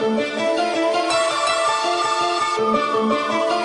Thank you.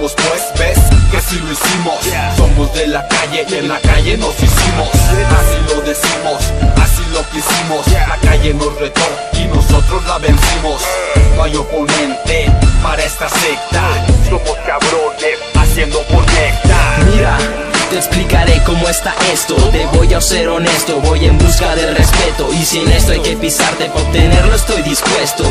Pues, ves que si lo hicimos Somos de la calle y en la calle nos hicimos. Así lo decimos, así lo quisimos. La calle nos retó y nosotros la vencimos. No hay oponente para esta secta. Somos cabrones haciendo conecta Mira, te explicaré cómo está esto. Te voy a ser honesto, voy en busca del respeto. Y si en esto hay que pisarte para obtenerlo estoy dispuesto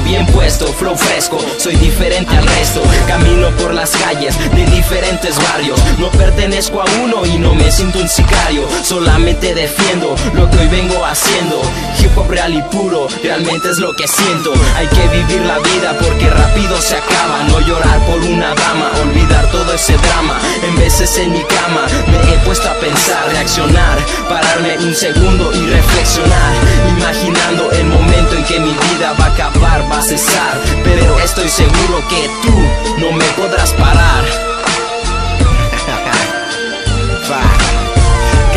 flow fresco, soy diferente al resto. Camino por las calles de diferentes barrios. No pertenezco a uno y no me siento un sicario. Solamente defiendo lo que hoy vengo haciendo. Hip hop real y puro, realmente es lo que siento. Hay que vivir la vida porque rápido se acaba. No llorar por una dama, olvidar todo ese drama. En veces en mi cama me he puesto a pensar, reaccionar Pararme un segundo y reflexionar Imaginando en que tú no me podrás parar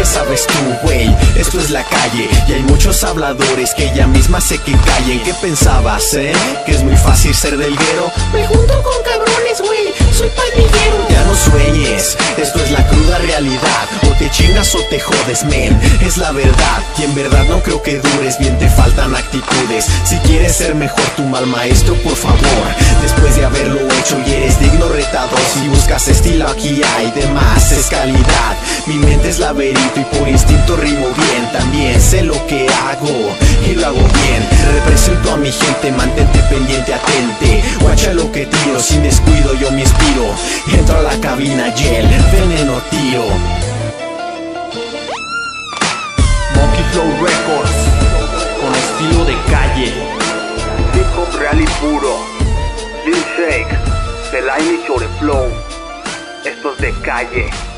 ¿Qué sabes tú, güey? Esto es la calle y hay muchos habladores que ella misma sé que callen. ¿Qué pensabas, eh? Que es muy fácil ser del guero. Me junto con cabrones, güey. Soy pandillero. Ya no sueñes, esto es la cruda realidad. O te chingas o te jodes, men. Es la verdad. Y en verdad no creo que dures, bien te faltan actitudes. Si quieres ser mejor tu mal maestro, por favor. Buscas estilo, aquí hay de más, es calidad. Mi mente es laberinto y por instinto rimo bien. También sé lo que hago y lo hago bien. Represento a mi gente, mantente pendiente, atente. Guacha lo que tiro, sin descuido yo me inspiro. Entro a la cabina, gel, veneno tiro. Monkey Flow Records Con estilo de calle Hip hop real y puro. Shake, Selaimi Flow. Esto es de calle.